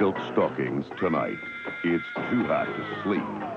silk stockings tonight. It's too hot to sleep.